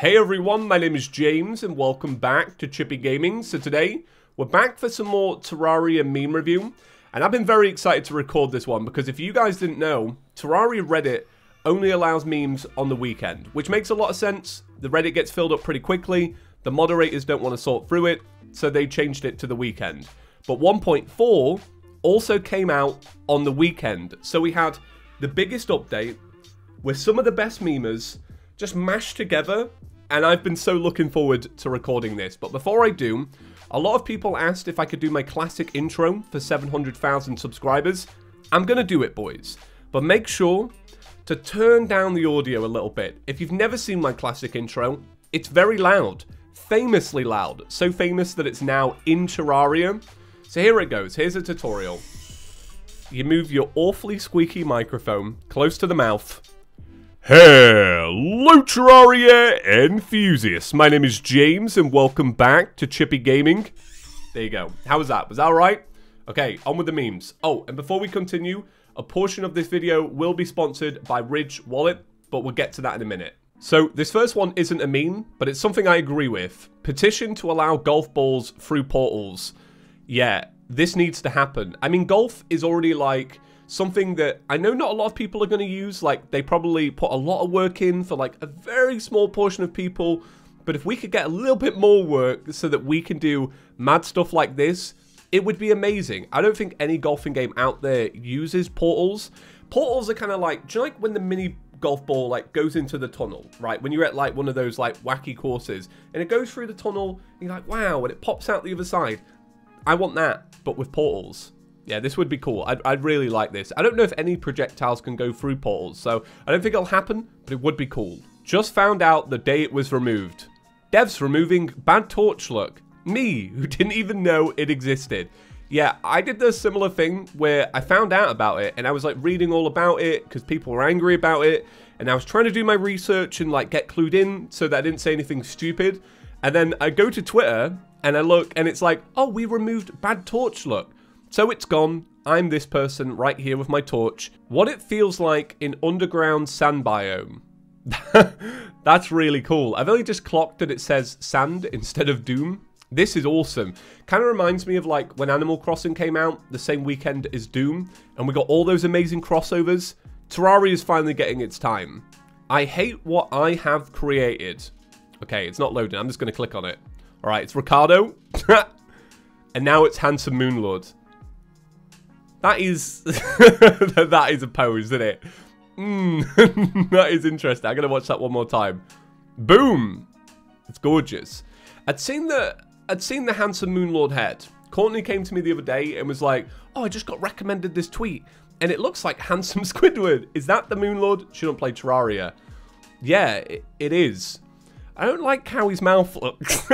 Hey everyone, my name is James and welcome back to Chippy Gaming. So today, we're back for some more Terraria meme review. And I've been very excited to record this one because if you guys didn't know, Terraria Reddit only allows memes on the weekend, which makes a lot of sense. The Reddit gets filled up pretty quickly, the moderators don't want to sort through it, so they changed it to the weekend. But 1.4 also came out on the weekend, so we had the biggest update with some of the best memers just mashed together and I've been so looking forward to recording this. But before I do, a lot of people asked if I could do my classic intro for 700,000 subscribers. I'm to do it, boys. But make sure to turn down the audio a little bit. If you've never seen my classic intro, it's very loud. Famously loud. So famous that it's now in Terraria. So here it goes. Here's a tutorial. You move your awfully squeaky microphone close to the mouth Hello Terraria enthusiasts, my name is James and welcome back to Chippy Gaming. There you go. How was that? Was that alright? Okay, on with the memes. Oh, and before we continue, a portion of this video will be sponsored by Ridge Wallet, but we'll get to that in a minute. So, this first one isn't a meme, but it's something I agree with. Petition to allow golf balls through portals. Yeah, this needs to happen. I mean, golf is already like something that I know not a lot of people are going to use. Like, they probably put a lot of work in for, like, a very small portion of people. But if we could get a little bit more work so that we can do mad stuff like this, it would be amazing. I don't think any golfing game out there uses portals. Portals are kind of like, do you like when the mini golf ball like goes into the tunnel, right? When you're at like one of those like wacky courses and it goes through the tunnel, and you're like, wow, and it pops out the other side. I want that, but with portals. Yeah, this would be cool. I'd, I'd really like this. I don't know if any projectiles can go through portals, so I don't think it'll happen, but it would be cool. Just found out the day it was removed. Devs removing bad torch look. Me, who didn't even know it existed. Yeah, I did the similar thing where I found out about it and I was like reading all about it because people were angry about it and I was trying to do my research and like get clued in so that I didn't say anything stupid. And then I go to Twitter and I look and it's like, oh, we removed bad torch look. So it's gone. I'm this person right here with my torch. What it feels like in underground sand biome. That's really cool. I've only just clocked that it says sand instead of doom. This is awesome. Kind of reminds me of like when Animal Crossing came out the same weekend as Doom and we got all those amazing crossovers. Terraria is finally getting its time. I hate what I have created. Okay, it's not loading. I'm just going to click on it. All right, it's Ricardo. and now it's Handsome Moonlord. That is that is a pose, isn't it? Mm, that is interesting. I'm gonna watch that one more time. Boom! It's gorgeous. I'd seen the I'd seen the handsome Moonlord head. Courtney came to me the other day and was like, "Oh, I just got recommended this tweet, and it looks like handsome Squidward. Is that the Moonlord? She don't play Terraria. Yeah, it, it is. I don't like how his mouth looks.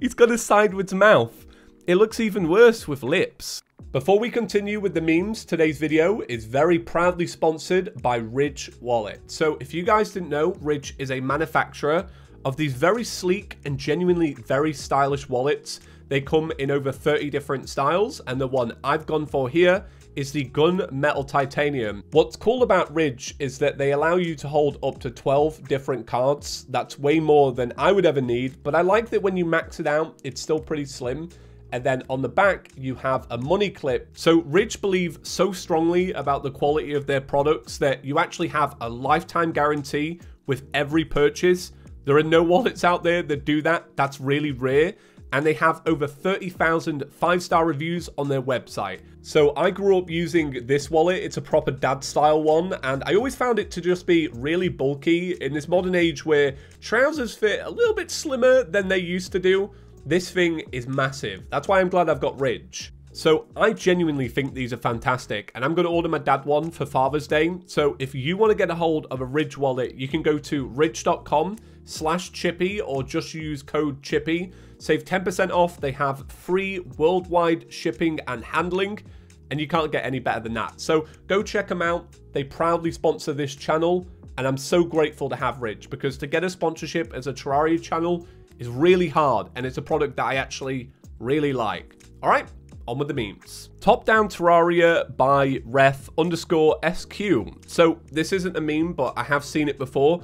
He's got a sideways mouth. It looks even worse with lips. Before we continue with the memes, today's video is very proudly sponsored by Ridge Wallet. So if you guys didn't know, Ridge is a manufacturer of these very sleek and genuinely very stylish wallets. They come in over 30 different styles, and the one I've gone for here is the Gun Metal Titanium. What's cool about Ridge is that they allow you to hold up to 12 different cards. That's way more than I would ever need, but I like that when you max it out, it's still pretty slim. And then on the back, you have a money clip. So Ridge believe so strongly about the quality of their products that you actually have a lifetime guarantee with every purchase. There are no wallets out there that do that. That's really rare. And they have over 30,000 five-star reviews on their website. So I grew up using this wallet. It's a proper dad style one. And I always found it to just be really bulky in this modern age where trousers fit a little bit slimmer than they used to do. This thing is massive. That's why I'm glad I've got Ridge. So I genuinely think these are fantastic and I'm going to order my dad one for Father's Day. So if you want to get a hold of a Ridge wallet, you can go to ridge.com slash chippy or just use code chippy. Save 10% off. They have free worldwide shipping and handling and you can't get any better than that. So go check them out. They proudly sponsor this channel and I'm so grateful to have Ridge because to get a sponsorship as a Terraria channel is really hard and it's a product that I actually really like. All right, on with the memes. Top down Terraria by ref underscore SQ. So this isn't a meme, but I have seen it before.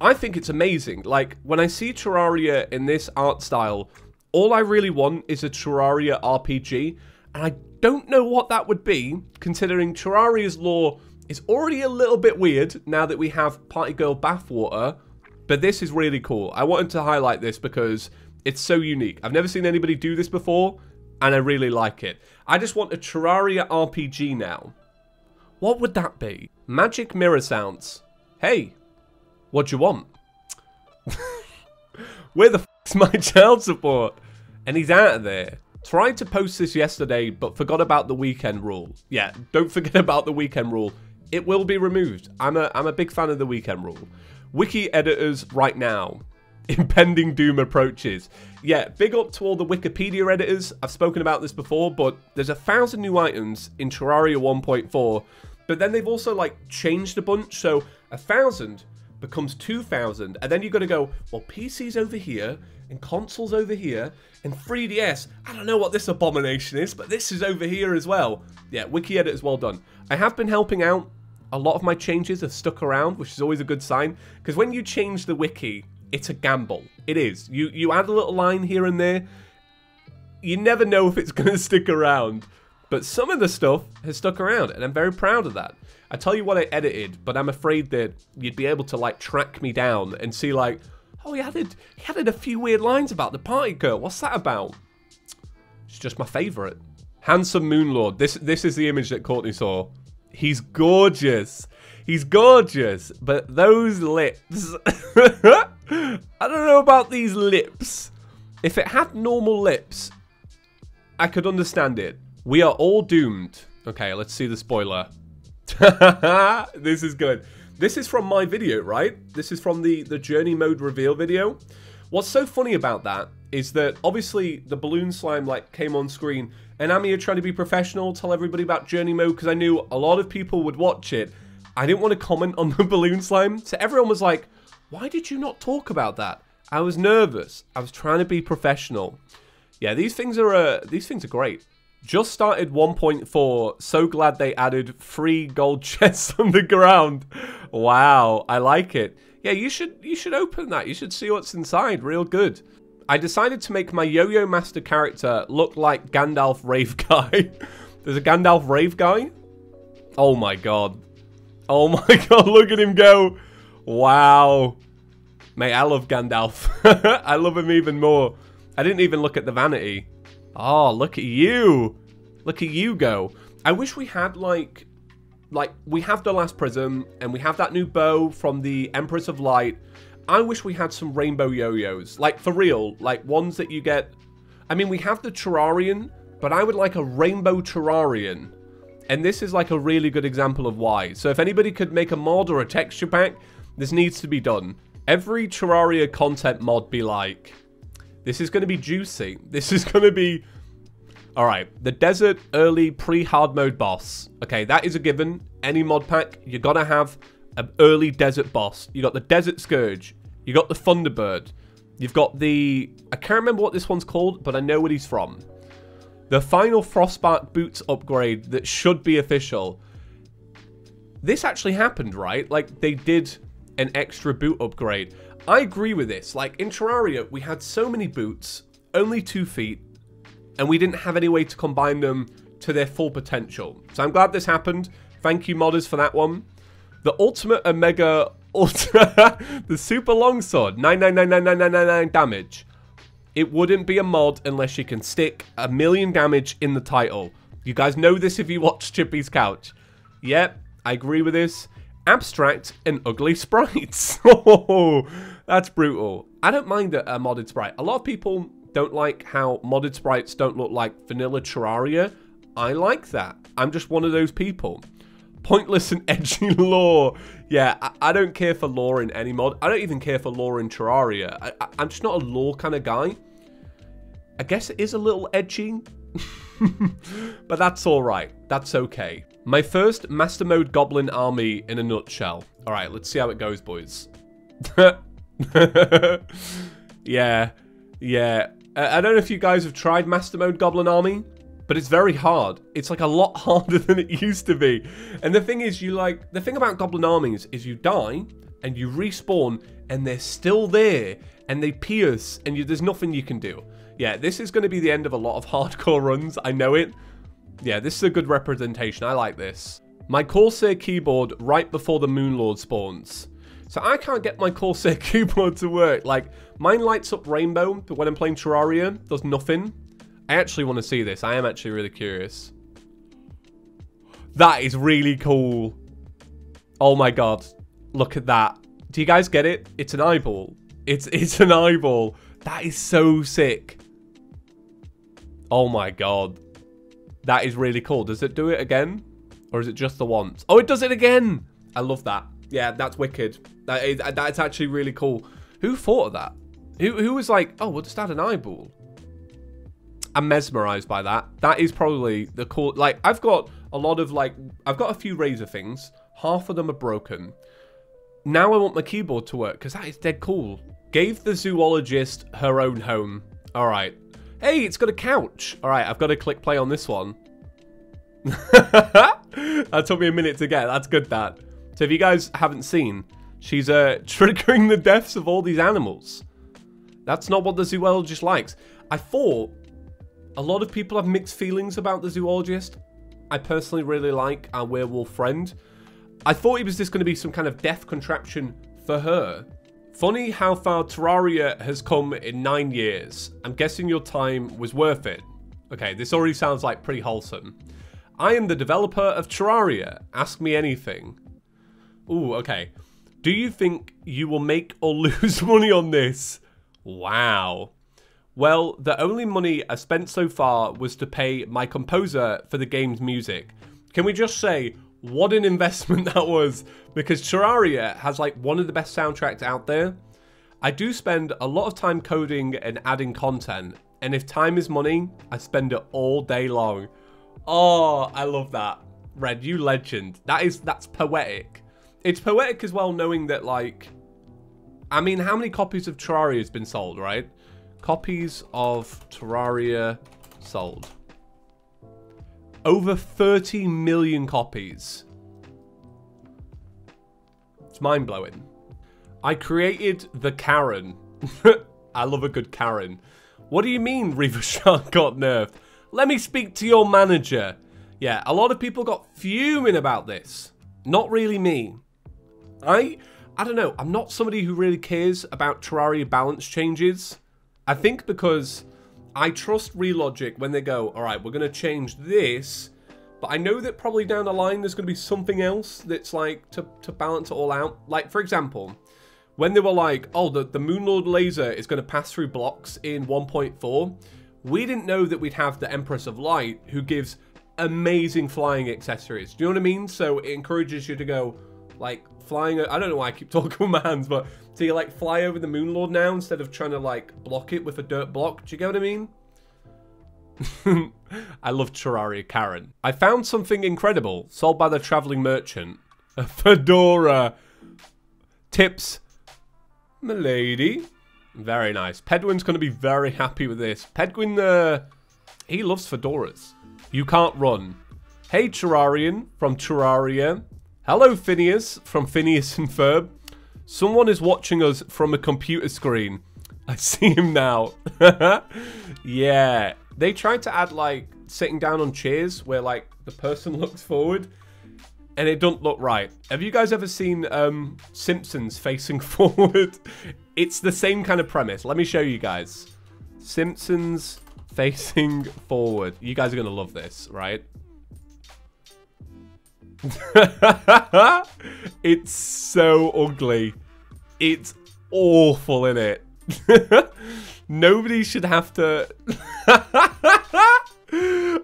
I think it's amazing. Like, when I see Terraria in this art style, all I really want is a Terraria RPG, and I don't know what that would be, considering Terraria's lore is already a little bit weird now that we have Party Girl Bathwater, but this is really cool. I wanted to highlight this because it's so unique. I've never seen anybody do this before, and I really like it. I just want a Terraria RPG now. What would that be? Magic mirror sounds. Hey, what do you want? Where the is my child support? And he's out of there. Tried to post this yesterday, but forgot about the weekend rule. Yeah, don't forget about the weekend rule. It will be removed. I'm a, I'm a big fan of the weekend rule. Wiki editors right now. Impending doom approaches. Yeah, big up to all the Wikipedia editors. I've spoken about this before, but there's a thousand new items in Terraria 1.4, but then they've also like changed a bunch. So a thousand becomes 2000 and then you've got to go well PC's over here and consoles over here and 3DS I don't know what this abomination is but this is over here as well yeah wiki edit is well done I have been helping out a lot of my changes have stuck around which is always a good sign because when you change the wiki it's a gamble it is you you add a little line here and there you never know if it's going to stick around but some of the stuff has stuck around and I'm very proud of that I tell you what I edited, but I'm afraid that you'd be able to like track me down and see like, oh, he added he added a few weird lines about the party girl. What's that about? It's just my favourite. Handsome Moonlord. This this is the image that Courtney saw. He's gorgeous. He's gorgeous, but those lips. I don't know about these lips. If it had normal lips, I could understand it. We are all doomed. Okay, let's see the spoiler. this is good. This is from my video, right? This is from the, the journey mode reveal video. What's so funny about that is that obviously the balloon slime like came on screen and I'm here trying to be professional, tell everybody about journey mode because I knew a lot of people would watch it. I didn't want to comment on the balloon slime. So everyone was like, why did you not talk about that? I was nervous. I was trying to be professional. Yeah, these things are uh, these things are great. Just started 1.4. So glad they added three gold chests on the ground. Wow, I like it. Yeah, you should you should open that. You should see what's inside. Real good. I decided to make my Yo-Yo Master character look like Gandalf Rave Guy. There's a Gandalf Rave Guy. Oh my god. Oh my god, look at him go. Wow. Mate, I love Gandalf. I love him even more. I didn't even look at the vanity. Oh, look at you. Look at you go. I wish we had, like... Like, we have the last prism, and we have that new bow from the Empress of Light. I wish we had some rainbow yo-yos. Like, for real. Like, ones that you get... I mean, we have the Terrarian, but I would like a rainbow Terrarian. And this is like a really good example of why. So if anybody could make a mod or a texture pack, this needs to be done. Every Terraria content mod be like, this is going to be juicy. This is going to be... Alright, the desert early pre-hard mode boss. Okay, that is a given. Any mod pack, you got to have an early desert boss. You got the Desert Scourge. You got the Thunderbird. You've got the... I can't remember what this one's called, but I know what he's from. The final Frostspark boots upgrade that should be official. This actually happened, right? Like, they did an extra boot upgrade. I agree with this. Like, in Terraria, we had so many boots, only two feet, and we didn't have any way to combine them to their full potential. So I'm glad this happened. Thank you, modders, for that one. The Ultimate Omega Ultra, the Super Longsword, 99999999 damage. It wouldn't be a mod unless you can stick a million damage in the title. You guys know this if you watch Chippy's Couch. Yep, I agree with this abstract and ugly sprites. oh, that's brutal. I don't mind a, a, modded sprite. A lot of people don't like how modded sprites don't look like vanilla Terraria. I like that. I'm just one of those people. Pointless and edgy lore. Yeah, I, I don't care for lore in any mod. I don't even care for lore in Terraria. I, I, I'm just not a lore kind of guy. I guess it is a little edgy. but that's alright. That's okay. My first Master Mode Goblin army in a nutshell. Alright, let's see how it goes, boys. yeah, yeah. Uh, I don't know if you guys have tried Master Mode Goblin Army, but it's very hard. It's like a lot harder than it used to be. And the thing is, you like, the thing about Goblin Armies is you die and you respawn and they're still there and they pierce and you, there's nothing you can do. Yeah, this is going to be the end of a lot of hardcore runs. I know it. Yeah, this is a good representation. I like this. My Corsair keyboard right before the Moonlord spawns. So I can't get my Corsair keyboard to work. Like, mine lights up rainbow, but when I'm playing Terraria, does nothing. I actually want to see this. I am actually really curious. That is really cool. Oh my god. Look at that. Do you guys get it? It's an eyeball. It's it's an eyeball. That is so sick. Oh my god. That is really cool. Does it do it again? Or is it just the once? Oh, it does it again! I love that. Yeah, that's wicked. That is, that's actually really cool. Who thought of that? Who, who was like, oh, we'll just add an eyeball? I'm mesmerized by that. That is probably the cool... Like, I've got a lot of, like... I've got a few Razer things. Half of them are broken. Now I want my keyboard to work, because that is dead cool. Gave the zoologist her own home. All right. Hey, it's got a couch. All right, I've got to click play on this one. that took me a minute to get. That's good, that. So if you guys haven't seen, she's uh, triggering the deaths of all these animals. That's not what the zoologist likes. I thought a lot of people have mixed feelings about the zoologist. I personally really like our werewolf friend. I thought he was just going to be some kind of death contraption for her. Funny how far Terraria has come in nine years. I'm guessing your time was worth it. Okay, this already sounds like pretty wholesome. I am the developer of Terraria. Ask me anything. Ooh, okay. Do you think you will make or lose money on this? Wow. Well, the only money I spent so far was to pay my composer for the game's music. Can we just say, what an investment that was? Because Terraria has like one of the best soundtracks out there. I do spend a lot of time coding and adding content, and if time is money, I spend it all day long. Oh, I love that. Red, you legend. That is, that's poetic. It's poetic as well knowing that, like, I mean, how many copies of Terraria has been sold, right? Copies of Terraria sold. Over 30 million copies. It's mind-blowing. I created the Karen. I love a good Karen. What do you mean Reaver Shark got nerfed? Let me speak to your manager. Yeah, a lot of people got fuming about this. Not really me. I, I don't know. I'm not somebody who really cares about Terraria balance changes. I think because I trust Relogic when they go, all right, we're going to change this, but I know that probably down the line there's going to be something else that's like to, to balance it all out. Like, for example, when they were like, oh, the, the Moonlord laser is going to pass through blocks in 1.4, we didn't know that we'd have the Empress of Light, who gives amazing flying accessories. Do you know what I mean? So it encourages you to go, like, flying... I don't know why I keep talking with my hands, but to, you, like, fly over the Moon Lord now instead of trying to, like, block it with a dirt block. Do you get what I mean? I love Terraria Karen. I found something incredible, sold by the traveling merchant. A fedora. Tips. Milady. Very nice. Pedguin's going to be very happy with this. Pedguin, uh, he loves fedoras. You can't run. Hey, Terrarian from Terraria. Hello, Phineas from Phineas and Ferb. Someone is watching us from a computer screen. I see him now. yeah. They tried to add, like, sitting down on chairs where, like, the person looks forward and it don't look right. Have you guys ever seen um, Simpsons facing forward? it's the same kind of premise. Let me show you guys. Simpsons facing forward. You guys are going to love this, right? it's so ugly. It's awful in it. Nobody should have to...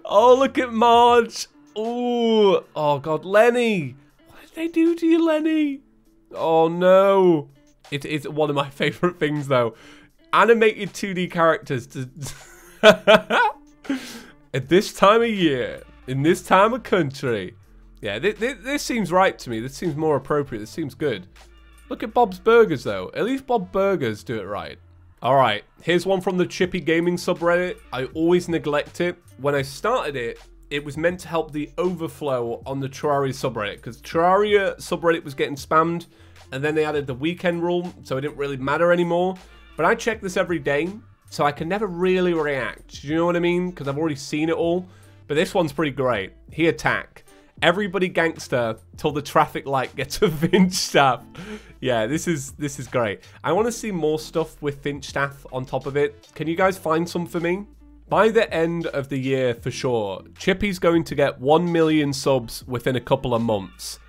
oh, look at Marge. Oh, oh God, Lenny. What did they do to you, Lenny? Oh no. It is one of my favorite things though. Animated 2D characters. To At this time of year, in this time of country. Yeah, this, this, seems right to me. This seems more appropriate. This seems good. Look at Bob's Burgers though. At least Bob Burgers do it right. Alright, here's one from the Chippy Gaming subreddit. I always neglect it. When I started it, it was meant to help the overflow on the Terraria subreddit because Terraria subreddit was getting spammed and then they added the weekend rule, so it didn't really matter anymore. But I check this every day, so I can never really react. Do you know what I mean? Because I've already seen it all. But this one's pretty great. He attack. Everybody gangster till the traffic light gets a Finch staff. Yeah, this is this is great. I want to see more stuff with Finch staff on top of it. Can you guys find some for me? By the end of the year, for sure, Chippy's going to get 1 million subs within a couple of months.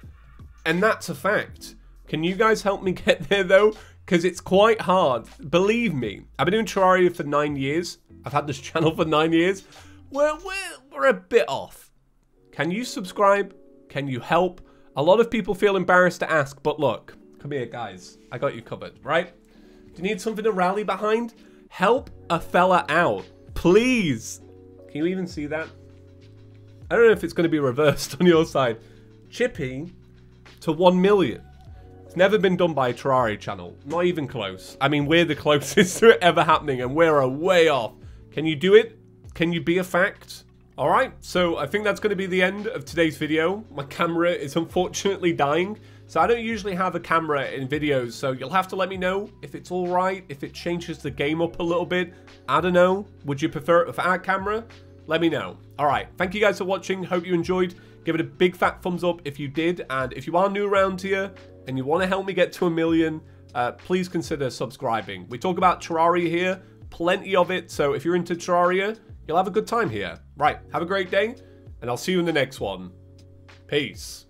And that's a fact. Can you guys help me get there, though? Because it's quite hard. Believe me, I've been doing Terraria for nine years. I've had this channel for nine years. We're, we're, we're a bit off. Can you subscribe? Can you help? A lot of people feel embarrassed to ask, but look, come here, guys. I got you covered, right? Do you need something to rally behind? Help a fella out, please. Can you even see that? I don't know if it's going to be reversed on your side. Chippy to 1 million. It's never been done by a Terraria channel. Not even close. I mean, we're the closest to it ever happening, and we're a way off. Can you do it? Can you be a fact? Alright, so I think that's going to be the end of today's video. My camera is unfortunately dying, so I don't usually have a camera in videos, so you'll have to let me know if it's alright, if it changes the game up a little bit. I don't know. Would you prefer it without camera? Let me know. Alright, thank you guys for watching. Hope you enjoyed. Give it a big fat thumbs up if you did, and if you are new around here and you want to help me get to a million, uh, please consider subscribing. We talk about Terraria here, plenty of it, so if you're into Terraria, You'll have a good time here. Right, have a great day, and I'll see you in the next one. Peace.